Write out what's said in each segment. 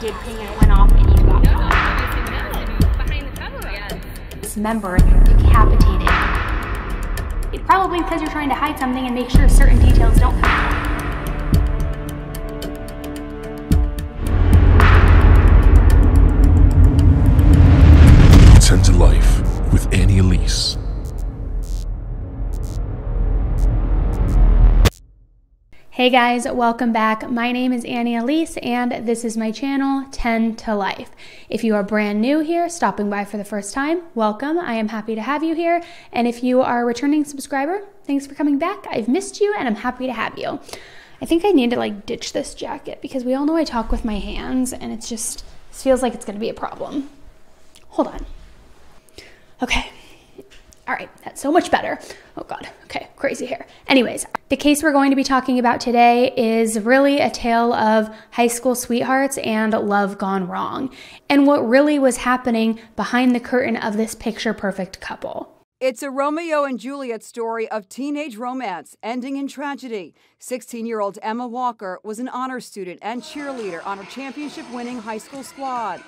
did ping and it went off and you got caught. obviously no. Behind the cover, yes. Dismember, decapitated. It probably because you're trying to hide something and make sure certain details don't come out. Hey guys, welcome back. My name is Annie Elise and this is my channel 10 to Life. If you are brand new here, stopping by for the first time, welcome. I am happy to have you here. And if you are a returning subscriber, thanks for coming back. I've missed you and I'm happy to have you. I think I need to like ditch this jacket because we all know I talk with my hands and it's just, feels like it's gonna be a problem. Hold on. Okay. All right, that's so much better. Oh God, okay, crazy hair. Anyways, the case we're going to be talking about today is really a tale of high school sweethearts and love gone wrong, and what really was happening behind the curtain of this picture perfect couple. It's a Romeo and Juliet story of teenage romance ending in tragedy. 16 year old Emma Walker was an honor student and cheerleader on her championship winning high school squad.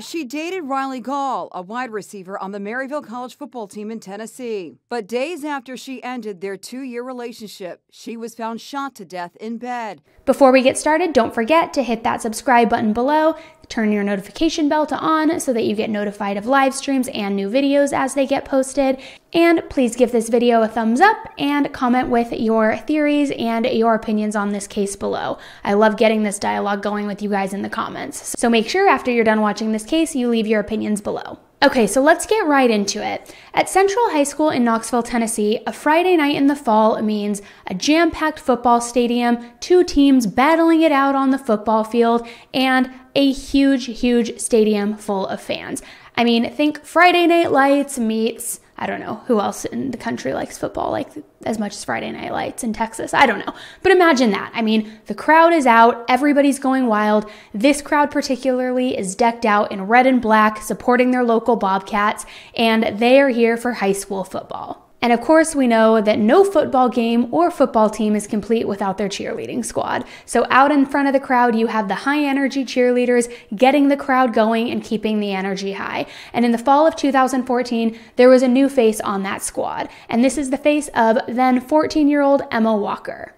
She dated Riley Gaul, a wide receiver on the Maryville College football team in Tennessee. But days after she ended their two year relationship, she was found shot to death in bed. Before we get started, don't forget to hit that subscribe button below, turn your notification bell to on so that you get notified of live streams and new videos as they get posted. And please give this video a thumbs up and comment with your theories and your opinions on this case below. I love getting this dialogue going with you guys in the comments. So make sure after you're done watching this case, you leave your opinions below. Okay, so let's get right into it. At Central High School in Knoxville, Tennessee, a Friday night in the fall means a jam packed football stadium, two teams battling it out on the football field, and a huge, huge stadium full of fans. I mean, think Friday Night Lights meets I don't know who else in the country likes football like as much as Friday Night Lights in Texas. I don't know. But imagine that. I mean, the crowd is out, everybody's going wild. This crowd, particularly, is decked out in red and black, supporting their local Bobcats, and they are here for high school football. And of course, we know that no football game or football team is complete without their cheerleading squad. So, out in front of the crowd, you have the high energy cheerleaders getting the crowd going and keeping the energy high. And in the fall of 2014, there was a new face on that squad. And this is the face of then 14 year old Emma Walker.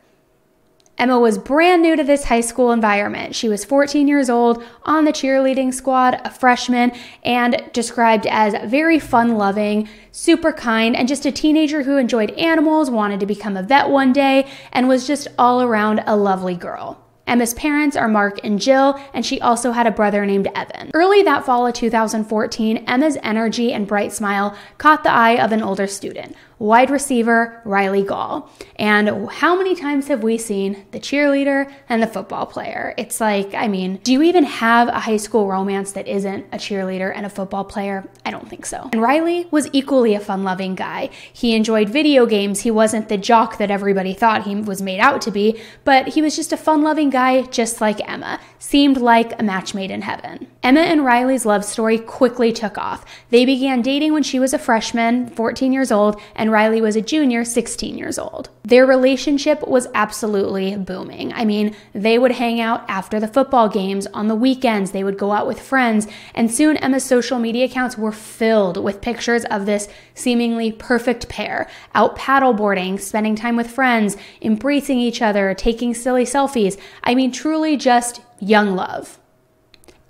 Emma was brand new to this high school environment. She was 14 years old, on the cheerleading squad, a freshman, and described as very fun loving, super kind, and just a teenager who enjoyed animals, wanted to become a vet one day, and was just all around a lovely girl. Emma's parents are Mark and Jill, and she also had a brother named Evan. Early that fall of 2014, Emma's energy and bright smile caught the eye of an older student, wide receiver Riley Gaul. And how many times have we seen the cheerleader and the football player? It's like, I mean, do you even have a high school romance that isn't a cheerleader and a football player? I don't think so. And Riley was equally a fun loving guy. He enjoyed video games. He wasn't the jock that everybody thought he was made out to be, but he was just a fun loving guy, just like Emma. Seemed like a match made in heaven. Emma and Riley's love story quickly took off. They began dating when she was a freshman, 14 years old, and Riley was a junior, 16 years old. Their relationship was absolutely booming. I mean, they would hang out after the football games, on the weekends, they would go out with friends, and soon Emma's social media accounts were filled with pictures of this seemingly perfect pair, out paddleboarding, spending time with friends, embracing each other, taking silly selfies. I mean, truly just young love.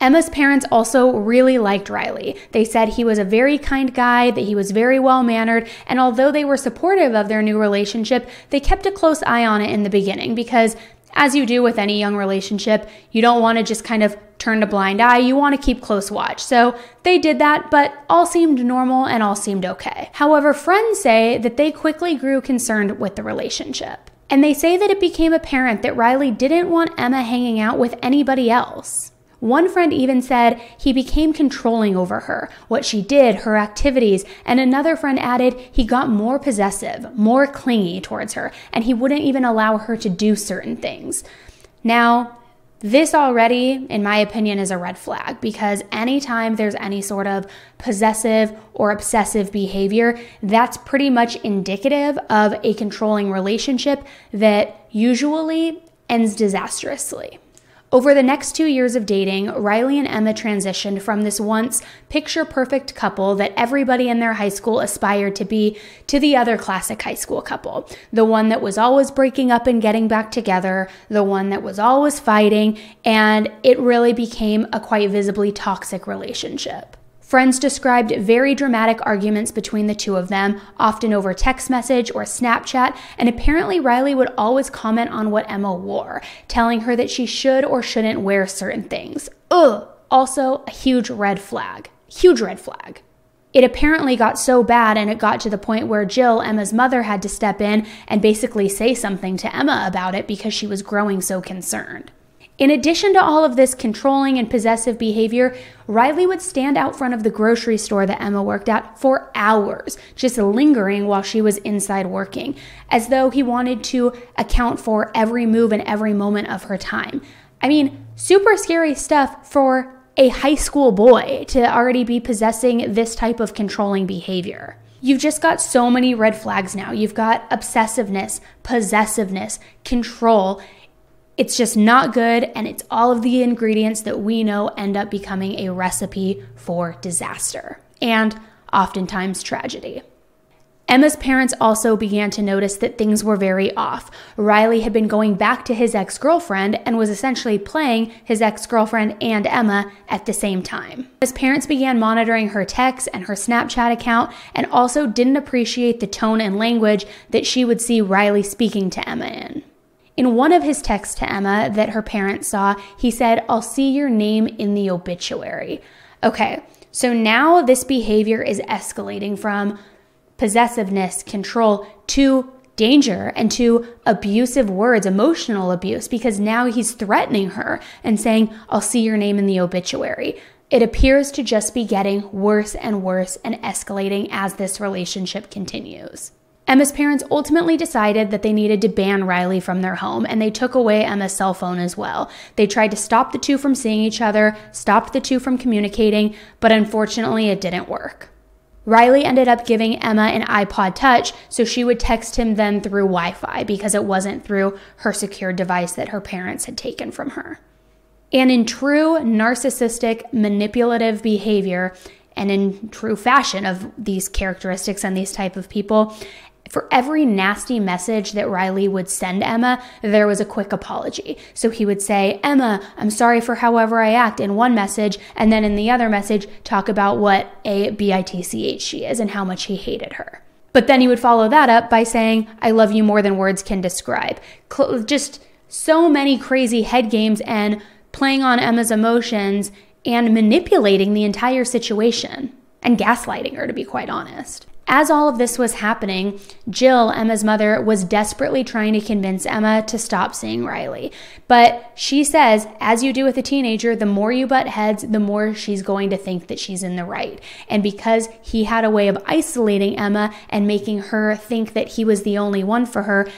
Emma's parents also really liked Riley. They said he was a very kind guy, that he was very well mannered, and although they were supportive of their new relationship, they kept a close eye on it in the beginning because, as you do with any young relationship, you don't want to just kind of turn a blind eye, you want to keep close watch. So they did that, but all seemed normal and all seemed okay. However, friends say that they quickly grew concerned with the relationship. And they say that it became apparent that Riley didn't want Emma hanging out with anybody else. One friend even said he became controlling over her, what she did, her activities, and another friend added he got more possessive, more clingy towards her, and he wouldn't even allow her to do certain things. Now, this already, in my opinion, is a red flag because anytime there's any sort of possessive or obsessive behavior, that's pretty much indicative of a controlling relationship that usually ends disastrously. Over the next two years of dating, Riley and Emma transitioned from this once picture perfect couple that everybody in their high school aspired to be to the other classic high school couple. The one that was always breaking up and getting back together, the one that was always fighting, and it really became a quite visibly toxic relationship. Friends described very dramatic arguments between the two of them, often over text message or Snapchat, and apparently Riley would always comment on what Emma wore, telling her that she should or shouldn't wear certain things. Ugh! Also, a huge red flag. Huge red flag. It apparently got so bad and it got to the point where Jill, Emma's mother, had to step in and basically say something to Emma about it because she was growing so concerned. In addition to all of this controlling and possessive behavior, Riley would stand out front of the grocery store that Emma worked at for hours, just lingering while she was inside working, as though he wanted to account for every move and every moment of her time. I mean, super scary stuff for a high school boy to already be possessing this type of controlling behavior. You've just got so many red flags now. You've got obsessiveness, possessiveness, control, it's just not good, and it's all of the ingredients that we know end up becoming a recipe for disaster and oftentimes tragedy. Emma's parents also began to notice that things were very off. Riley had been going back to his ex girlfriend and was essentially playing his ex girlfriend and Emma at the same time. His parents began monitoring her texts and her Snapchat account and also didn't appreciate the tone and language that she would see Riley speaking to Emma in. In one of his texts to Emma that her parents saw, he said, I'll see your name in the obituary. Okay, so now this behavior is escalating from possessiveness, control, to danger and to abusive words, emotional abuse, because now he's threatening her and saying, I'll see your name in the obituary. It appears to just be getting worse and worse and escalating as this relationship continues. Emma's parents ultimately decided that they needed to ban Riley from their home, and they took away Emma's cell phone as well. They tried to stop the two from seeing each other, stopped the two from communicating, but unfortunately it didn't work. Riley ended up giving Emma an iPod Touch so she would text him then through Wi Fi because it wasn't through her secure device that her parents had taken from her. And in true narcissistic, manipulative behavior, and in true fashion of these characteristics and these type of people, for every nasty message that Riley would send Emma, there was a quick apology. So he would say, Emma, I'm sorry for however I act in one message, and then in the other message, talk about what a bitch she is and how much he hated her. But then he would follow that up by saying, I love you more than words can describe. Just so many crazy head games and playing on Emma's emotions and manipulating the entire situation and gaslighting her, to be quite honest. As all of this was happening, Jill, Emma's mother, was desperately trying to convince Emma to stop seeing Riley. But she says, as you do with a teenager, the more you butt heads, the more she's going to think that she's in the right. And because he had a way of isolating Emma and making her think that he was the only one for her,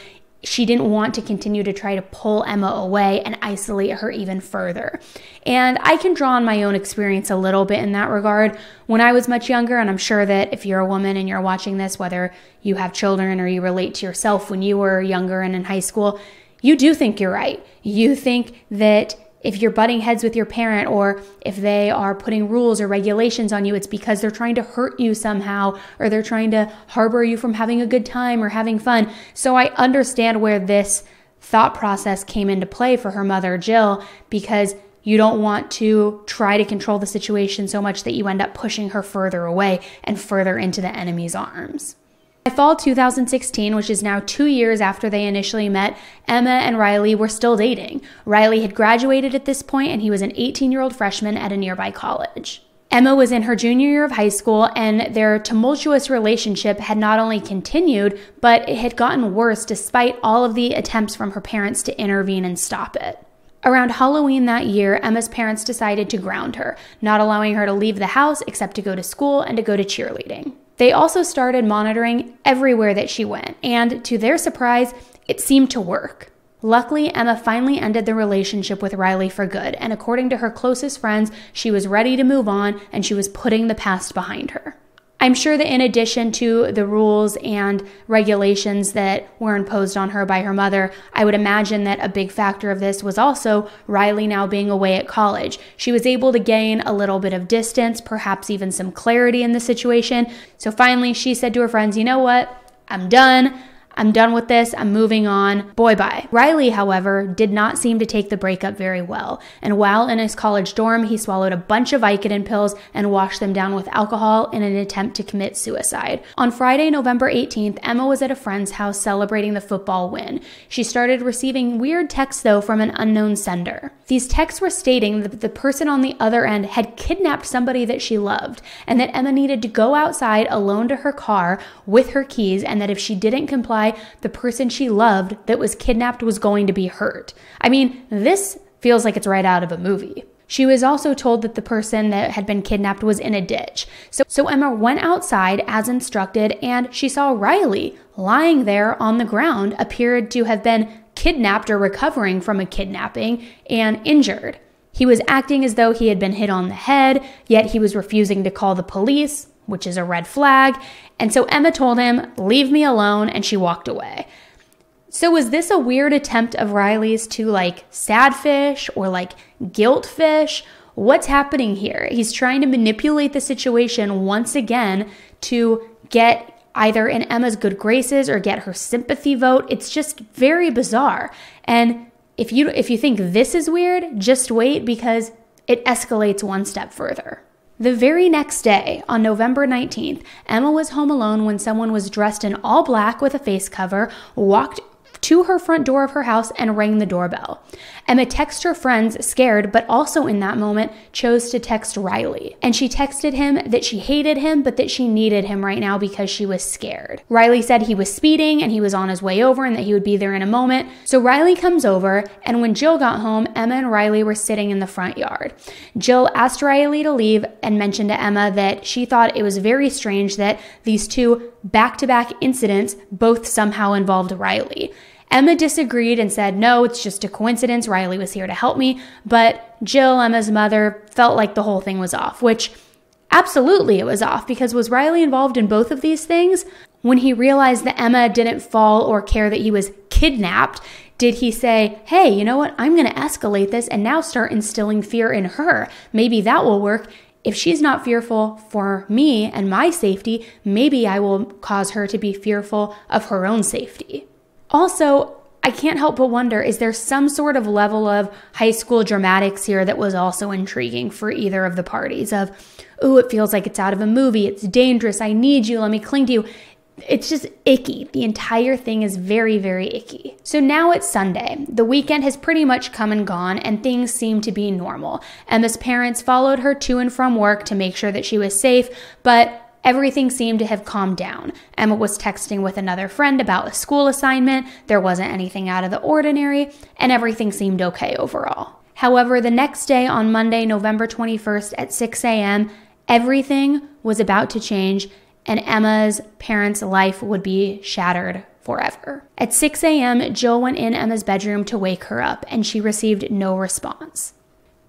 she didn't want to continue to try to pull Emma away and isolate her even further. And I can draw on my own experience a little bit in that regard. When I was much younger, and I'm sure that if you're a woman and you're watching this, whether you have children or you relate to yourself when you were younger and in high school, you do think you're right. You think that if you're butting heads with your parent or if they are putting rules or regulations on you, it's because they're trying to hurt you somehow or they're trying to harbor you from having a good time or having fun. So I understand where this thought process came into play for her mother, Jill, because you don't want to try to control the situation so much that you end up pushing her further away and further into the enemy's arms. By fall 2016, which is now two years after they initially met, Emma and Riley were still dating. Riley had graduated at this point and he was an 18 year old freshman at a nearby college. Emma was in her junior year of high school, and their tumultuous relationship had not only continued, but it had gotten worse despite all of the attempts from her parents to intervene and stop it. Around Halloween that year, Emma's parents decided to ground her, not allowing her to leave the house except to go to school and to go to cheerleading. They also started monitoring everywhere that she went, and to their surprise, it seemed to work. Luckily, Emma finally ended the relationship with Riley for good, and according to her closest friends, she was ready to move on and she was putting the past behind her. I'm sure that in addition to the rules and regulations that were imposed on her by her mother, I would imagine that a big factor of this was also Riley now being away at college. She was able to gain a little bit of distance, perhaps even some clarity in the situation. So finally, she said to her friends, You know what? I'm done. I'm done with this. I'm moving on. Boy, bye. Riley, however, did not seem to take the breakup very well. And while in his college dorm, he swallowed a bunch of Vicodin pills and washed them down with alcohol in an attempt to commit suicide. On Friday, November 18th, Emma was at a friend's house celebrating the football win. She started receiving weird texts, though, from an unknown sender. These texts were stating that the person on the other end had kidnapped somebody that she loved, and that Emma needed to go outside alone to her car with her keys, and that if she didn't comply, the person she loved that was kidnapped was going to be hurt. I mean, this feels like it's right out of a movie. She was also told that the person that had been kidnapped was in a ditch. So, so Emma went outside as instructed and she saw Riley lying there on the ground, appeared to have been kidnapped or recovering from a kidnapping and injured. He was acting as though he had been hit on the head, yet he was refusing to call the police, which is a red flag. And so Emma told him, Leave me alone, and she walked away. So, was this a weird attempt of Riley's to like sad fish or like guilt fish? What's happening here? He's trying to manipulate the situation once again to get either in Emma's good graces or get her sympathy vote. It's just very bizarre. And if you if you think this is weird, just wait because it escalates one step further. The very next day, on November 19th, Emma was home alone when someone was dressed in all black with a face cover walked to her front door of her house and rang the doorbell. Emma texted her friends, scared, but also in that moment chose to text Riley. And she texted him that she hated him, but that she needed him right now because she was scared. Riley said he was speeding and he was on his way over and that he would be there in a moment. So Riley comes over, and when Jill got home, Emma and Riley were sitting in the front yard. Jill asked Riley to leave and mentioned to Emma that she thought it was very strange that these two back to back incidents both somehow involved Riley. Emma disagreed and said, No, it's just a coincidence. Riley was here to help me. But Jill, Emma's mother, felt like the whole thing was off, which absolutely it was off because was Riley involved in both of these things? When he realized that Emma didn't fall or care that he was kidnapped, did he say, Hey, you know what? I'm going to escalate this and now start instilling fear in her? Maybe that will work. If she's not fearful for me and my safety, maybe I will cause her to be fearful of her own safety. Also, I can't help but wonder is there some sort of level of high school dramatics here that was also intriguing for either of the parties? Of, ooh, it feels like it's out of a movie, it's dangerous, I need you, let me cling to you. It's just icky. The entire thing is very, very icky. So now it's Sunday. The weekend has pretty much come and gone, and things seem to be normal. Emma's parents followed her to and from work to make sure that she was safe, but Everything seemed to have calmed down. Emma was texting with another friend about a school assignment, there wasn't anything out of the ordinary, and everything seemed okay overall. However, the next day on Monday, November 21st at 6 a.m., everything was about to change, and Emma's parents' life would be shattered forever. At 6 a.m., Jill went in Emma's bedroom to wake her up, and she received no response.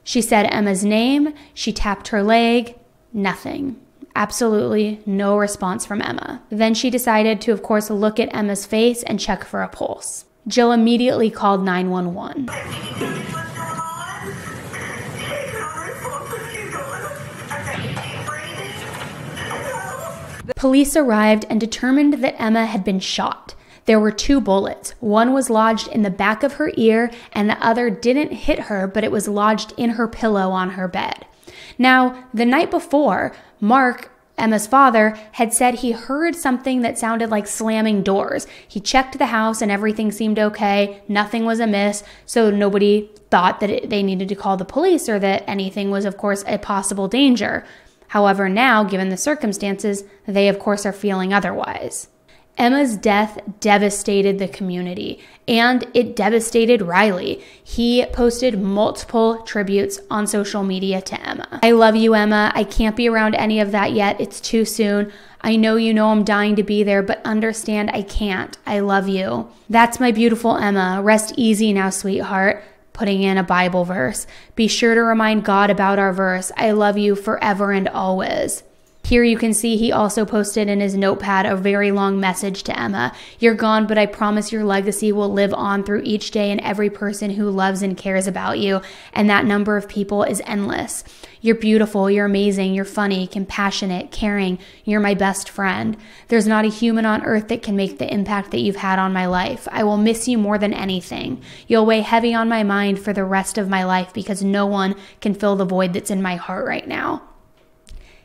She said Emma's name, she tapped her leg, nothing. Absolutely no response from Emma. Then she decided to, of course, look at Emma's face and check for a pulse. Jill immediately called 911. Police arrived and determined that Emma had been shot. There were two bullets. One was lodged in the back of her ear, and the other didn't hit her, but it was lodged in her pillow on her bed. Now, the night before, Mark, Emma's father, had said he heard something that sounded like slamming doors. He checked the house and everything seemed okay, nothing was amiss, so nobody thought that it, they needed to call the police or that anything was, of course, a possible danger. However, now, given the circumstances, they, of course, are feeling otherwise. Emma's death devastated the community and it devastated Riley. He posted multiple tributes on social media to Emma. I love you, Emma. I can't be around any of that yet. It's too soon. I know you know I'm dying to be there, but understand I can't. I love you. That's my beautiful Emma. Rest easy now, sweetheart. Putting in a Bible verse. Be sure to remind God about our verse. I love you forever and always. Here you can see he also posted in his notepad a very long message to Emma You're gone, but I promise your legacy will live on through each day and every person who loves and cares about you. And that number of people is endless. You're beautiful, you're amazing, you're funny, compassionate, caring, you're my best friend. There's not a human on earth that can make the impact that you've had on my life. I will miss you more than anything. You'll weigh heavy on my mind for the rest of my life because no one can fill the void that's in my heart right now.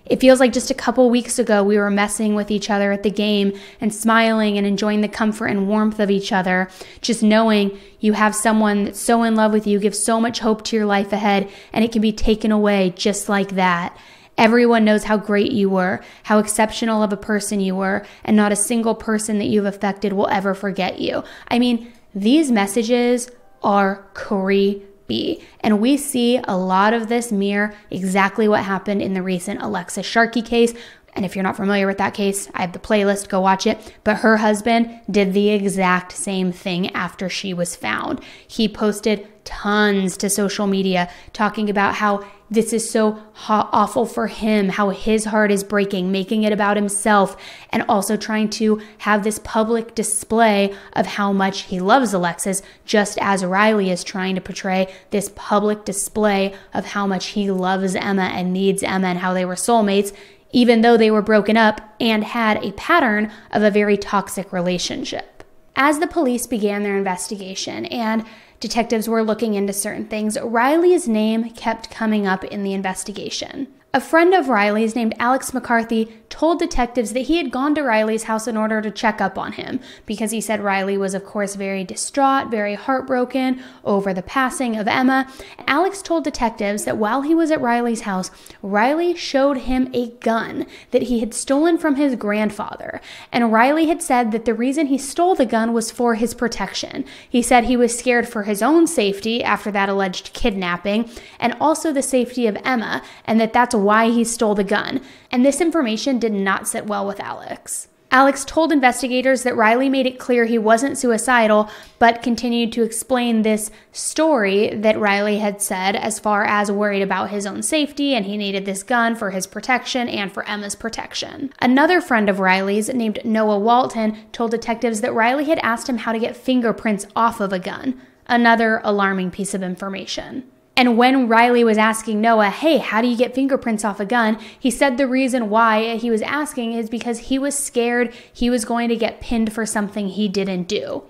It feels like just a couple weeks ago we were messing with each other at the game and smiling and enjoying the comfort and warmth of each other. Just knowing you have someone that's so in love with you gives so much hope to your life ahead and it can be taken away just like that. Everyone knows how great you were, how exceptional of a person you were, and not a single person that you've affected will ever forget you. I mean, these messages are creepy be. And we see a lot of this mirror exactly what happened in the recent Alexis Sharkey case. And if you're not familiar with that case, I have the playlist, go watch it. But her husband did the exact same thing after she was found. He posted tons to social media talking about how this is so awful for him, how his heart is breaking, making it about himself, and also trying to have this public display of how much he loves Alexis, just as Riley is trying to portray this public display of how much he loves Emma and needs Emma and how they were soulmates, even though they were broken up and had a pattern of a very toxic relationship. As the police began their investigation and detectives were looking into certain things, Riley's name kept coming up in the investigation. A friend of Riley's named Alex McCarthy told detectives that he had gone to Riley's house in order to check up on him because he said Riley was, of course, very distraught, very heartbroken over the passing of Emma. Alex told detectives that while he was at Riley's house, Riley showed him a gun that he had stolen from his grandfather. And Riley had said that the reason he stole the gun was for his protection. He said he was scared for his own safety after that alleged kidnapping and also the safety of Emma, and that that's why he stole the gun, and this information did not sit well with Alex. Alex told investigators that Riley made it clear he wasn't suicidal, but continued to explain this story that Riley had said as far as worried about his own safety and he needed this gun for his protection and for Emma's protection. Another friend of Riley's, named Noah Walton, told detectives that Riley had asked him how to get fingerprints off of a gun. Another alarming piece of information. And when Riley was asking Noah, hey, how do you get fingerprints off a gun? He said the reason why he was asking is because he was scared he was going to get pinned for something he didn't do.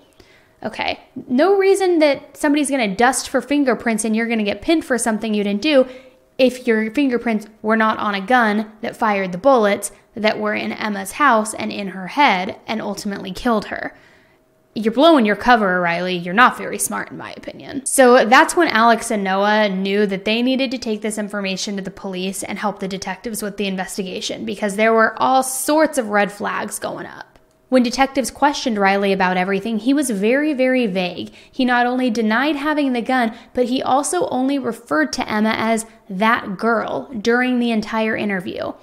Okay, no reason that somebody's gonna dust for fingerprints and you're gonna get pinned for something you didn't do if your fingerprints were not on a gun that fired the bullets that were in Emma's house and in her head and ultimately killed her you're blowing your cover, Riley. You're not very smart, in my opinion. So that's when Alex and Noah knew that they needed to take this information to the police and help the detectives with the investigation because there were all sorts of red flags going up. When detectives questioned Riley about everything, he was very, very vague. He not only denied having the gun, but he also only referred to Emma as that girl during the entire interview.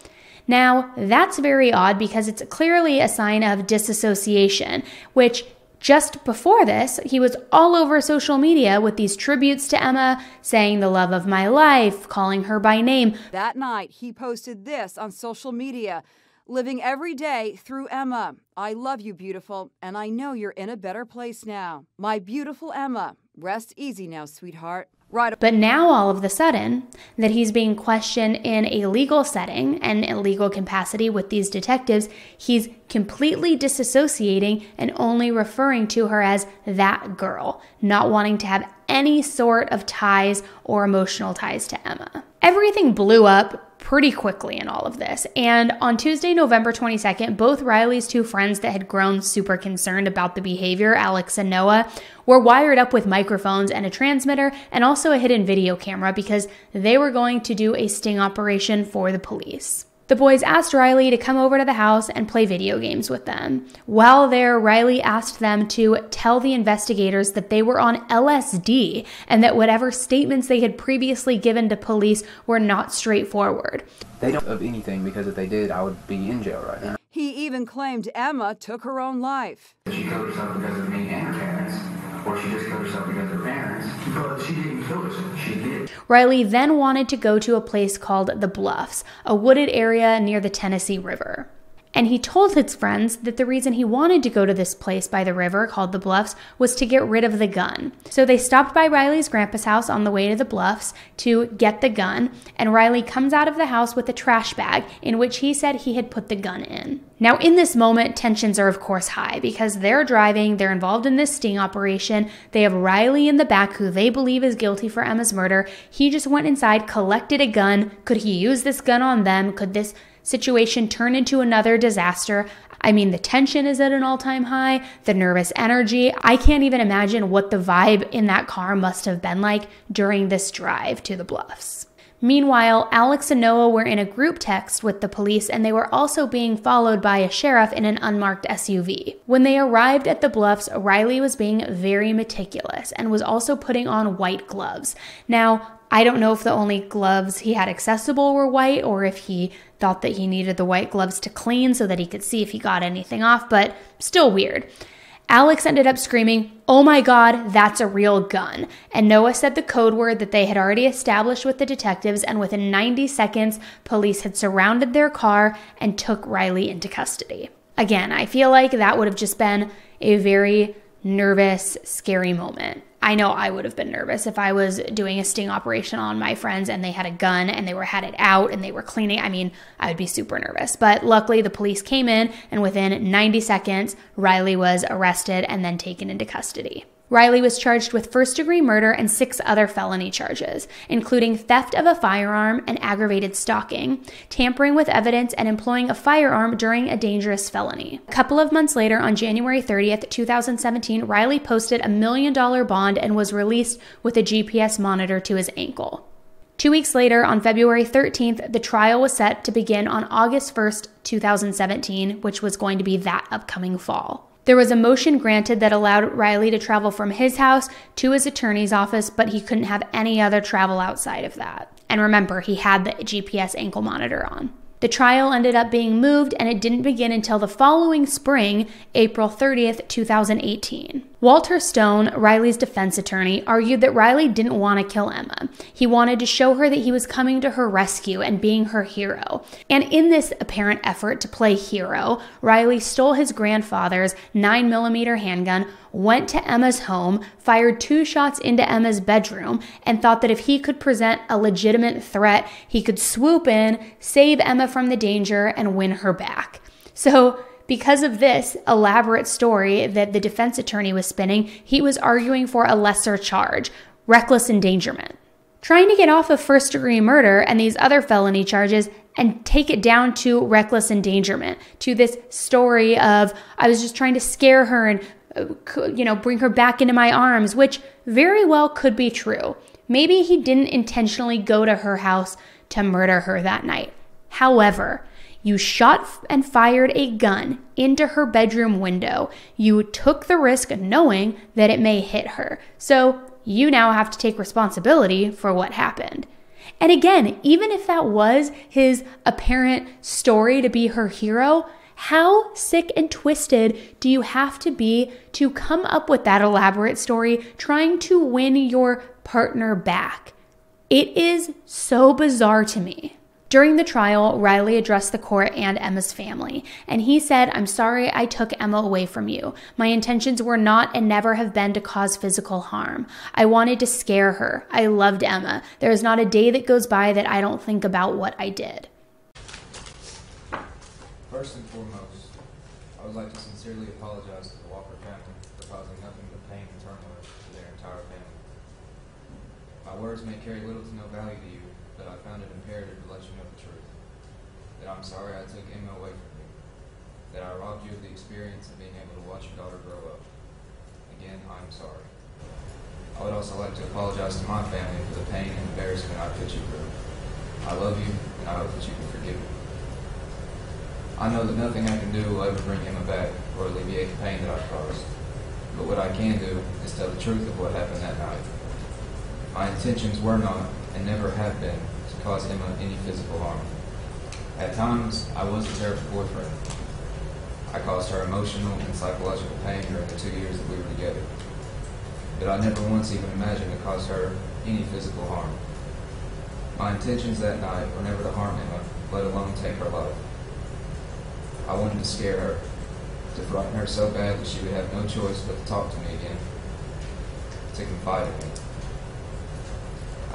Now, that's very odd because it's clearly a sign of disassociation, which just before this, he was all over social media with these tributes to Emma, saying the love of my life, calling her by name. That night, he posted this on social media living every day through Emma. I love you, beautiful, and I know you're in a better place now. My beautiful Emma, rest easy now, sweetheart. Right. But now, all of the sudden, that he's being questioned in a legal setting and a legal capacity with these detectives, he's completely disassociating and only referring to her as that girl, not wanting to have any sort of ties or emotional ties to Emma. Everything blew up pretty quickly in all of this. And on Tuesday, November 22nd, both Riley's two friends that had grown super concerned about the behavior, Alex and Noah, were wired up with microphones and a transmitter and also a hidden video camera because they were going to do a sting operation for the police. The boys asked Riley to come over to the house and play video games with them. While there, Riley asked them to tell the investigators that they were on LSD and that whatever statements they had previously given to police were not straightforward. They don't of anything because if they did, I would be in jail right now. He even claimed Emma took her own life. She killed herself because of me and Karen's. Or she just killed herself against her parents. But she didn't kill herself. She did. Riley then wanted to go to a place called the Bluffs, a wooded area near the Tennessee River. And he told his friends that the reason he wanted to go to this place by the river called the Bluffs was to get rid of the gun. So they stopped by Riley's grandpa's house on the way to the Bluffs to get the gun, and Riley comes out of the house with a trash bag in which he said he had put the gun in. Now, in this moment, tensions are of course high because they're driving, they're involved in this sting operation. They have Riley in the back who they believe is guilty for Emma's murder. He just went inside, collected a gun. Could he use this gun on them? Could this situation turn into another disaster. I mean, the tension is at an all time high, the nervous energy. I can't even imagine what the vibe in that car must have been like during this drive to the bluffs. Meanwhile, Alex and Noah were in a group text with the police and they were also being followed by a sheriff in an unmarked SUV. When they arrived at the bluffs, Riley was being very meticulous and was also putting on white gloves. Now, I don't know if the only gloves he had accessible were white or if he thought that he needed the white gloves to clean so that he could see if he got anything off, but still weird. Alex ended up screaming, Oh my God, that's a real gun. And Noah said the code word that they had already established with the detectives, and within 90 seconds, police had surrounded their car and took Riley into custody. Again, I feel like that would have just been a very nervous, scary moment. I know I would have been nervous if I was doing a sting operation on my friends and they had a gun and they were had it out and they were cleaning. I mean, I would be super nervous. But luckily the police came in and within 90 seconds Riley was arrested and then taken into custody. Riley was charged with first degree murder and six other felony charges, including theft of a firearm and aggravated stalking, tampering with evidence, and employing a firearm during a dangerous felony. A couple of months later, on January 30th, 2017, Riley posted a million dollar bond and was released with a GPS monitor to his ankle. Two weeks later, on February 13th, the trial was set to begin on August 1st, 2017, which was going to be that upcoming fall. There was a motion granted that allowed Riley to travel from his house to his attorney's office, but he couldn't have any other travel outside of that. And remember, he had the GPS ankle monitor on. The trial ended up being moved and it didn't begin until the following spring, April 30th, 2018. Walter Stone, Riley's defense attorney, argued that Riley didn't want to kill Emma. He wanted to show her that he was coming to her rescue and being her hero. And in this apparent effort to play hero, Riley stole his grandfather's 9mm handgun, went to Emma's home, fired two shots into Emma's bedroom, and thought that if he could present a legitimate threat, he could swoop in, save Emma from the danger, and win her back. So, because of this elaborate story that the defense attorney was spinning, he was arguing for a lesser charge reckless endangerment. Trying to get off of first degree murder and these other felony charges and take it down to reckless endangerment, to this story of I was just trying to scare her and uh, you know, bring her back into my arms, which very well could be true. Maybe he didn't intentionally go to her house to murder her that night. However, you shot and fired a gun into her bedroom window. You took the risk knowing that it may hit her. So you now have to take responsibility for what happened. And again, even if that was his apparent story to be her hero, how sick and twisted do you have to be to come up with that elaborate story trying to win your partner back? It is so bizarre to me. During the trial, Riley addressed the court and Emma's family, and he said, I'm sorry I took Emma away from you. My intentions were not and never have been to cause physical harm. I wanted to scare her. I loved Emma. There is not a day that goes by that I don't think about what I did. First and foremost, I would like to sincerely apologize to the Walker family for causing nothing but pain and turmoil to their entire family. My words may carry little to no value to you, but I found it to let you know the truth. That I'm sorry I took Emma away from you. That I robbed you of the experience of being able to watch your daughter grow up. Again, I'm sorry. I would also like to apologize to my family for the pain and embarrassment I put you through. I love you, and I hope that you can forgive me. I know that nothing I can do will ever bring Emma back or alleviate the pain that I've caused. But what I can do is tell the truth of what happened that night. My intentions were not, and never have been, cause Emma any physical harm. At times, I was a terrible boyfriend. I caused her emotional and psychological pain during the two years that we were together. but I never once even imagined to cause her any physical harm. My intentions that night were never to harm Emma, let alone take her life. I wanted to scare her, to frighten her so bad that she would have no choice but to talk to me again, to confide in me.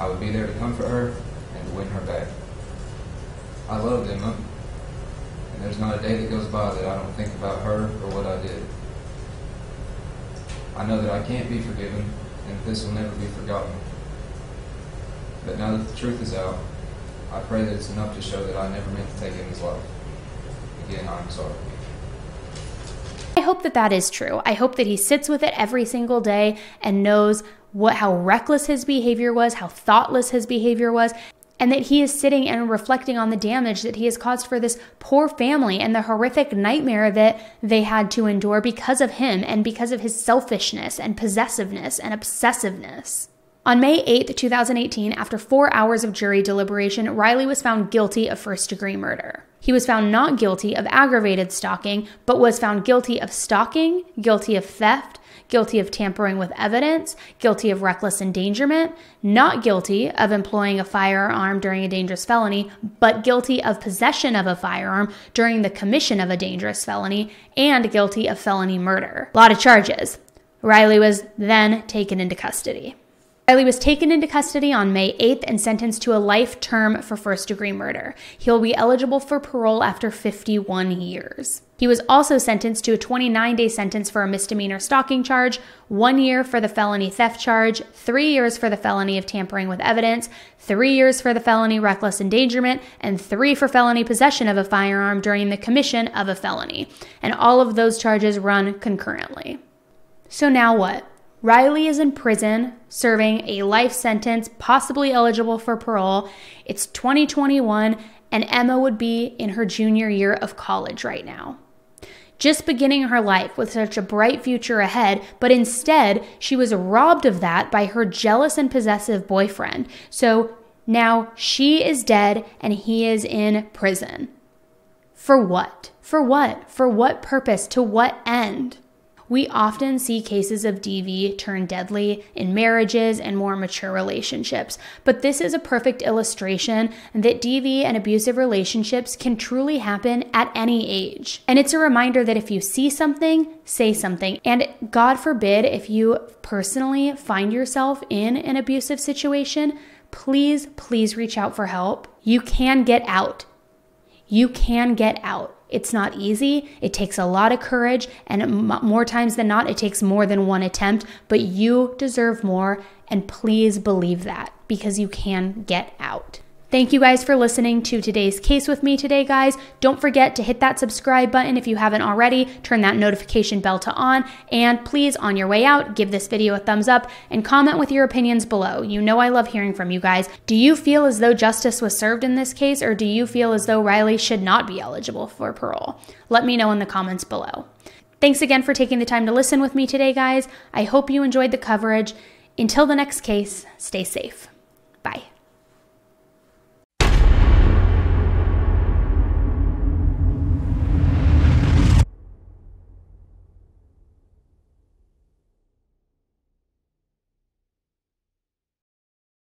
I would be there to comfort her and win her back. I love Emma, and there's not a day that goes by that I don't think about her or what I did. I know that I can't be forgiven, and this will never be forgotten. But now that the truth is out, I pray that it's enough to show that I never meant to take Emma's life. Again, I'm sorry. I hope that that is true. I hope that he sits with it every single day and knows what how reckless his behavior was, how thoughtless his behavior was, and that he is sitting and reflecting on the damage that he has caused for this poor family and the horrific nightmare that they had to endure because of him and because of his selfishness and possessiveness and obsessiveness. On May 8, 2018, after four hours of jury deliberation, Riley was found guilty of first degree murder. He was found not guilty of aggravated stalking, but was found guilty of stalking, guilty of theft, guilty of tampering with evidence, guilty of reckless endangerment, not guilty of employing a firearm during a dangerous felony, but guilty of possession of a firearm during the commission of a dangerous felony, and guilty of felony murder. A lot of charges. Riley was then taken into custody. Riley was taken into custody on May 8th and sentenced to a life term for first degree murder. He'll be eligible for parole after 51 years. He was also sentenced to a 29 day sentence for a misdemeanor stalking charge, one year for the felony theft charge, three years for the felony of tampering with evidence, three years for the felony reckless endangerment, and three for felony possession of a firearm during the commission of a felony. And all of those charges run concurrently. So now what? Riley is in prison serving a life sentence, possibly eligible for parole. It's 2021, and Emma would be in her junior year of college right now. Just beginning her life with such a bright future ahead, but instead, she was robbed of that by her jealous and possessive boyfriend. So now she is dead and he is in prison. For what? For what? For what purpose? To what end? We often see cases of DV turn deadly in marriages and more mature relationships, but this is a perfect illustration that DV and abusive relationships can truly happen at any age. And it's a reminder that if you see something, say something. And God forbid if you personally find yourself in an abusive situation, please, please reach out for help. You can get out. You can get out. It's not easy. It takes a lot of courage, and more times than not, it takes more than one attempt, but you deserve more. And please believe that because you can get out. Thank you guys for listening to today's case with me today, guys. Don't forget to hit that subscribe button if you haven't already. Turn that notification bell to on. And please, on your way out, give this video a thumbs up and comment with your opinions below. You know I love hearing from you guys. Do you feel as though justice was served in this case, or do you feel as though Riley should not be eligible for parole? Let me know in the comments below. Thanks again for taking the time to listen with me today, guys. I hope you enjoyed the coverage. Until the next case, stay safe. Bye.